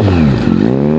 Oh.